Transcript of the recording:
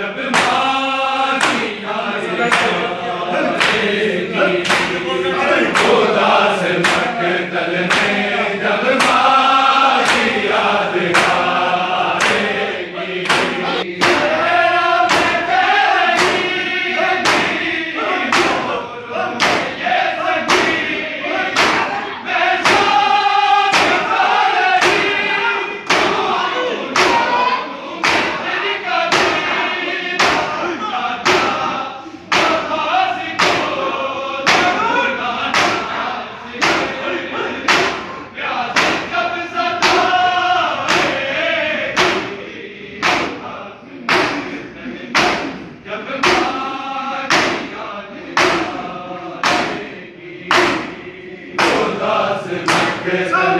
Yeah, Praise